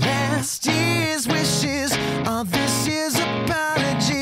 Last year's wishes are this year's apologies.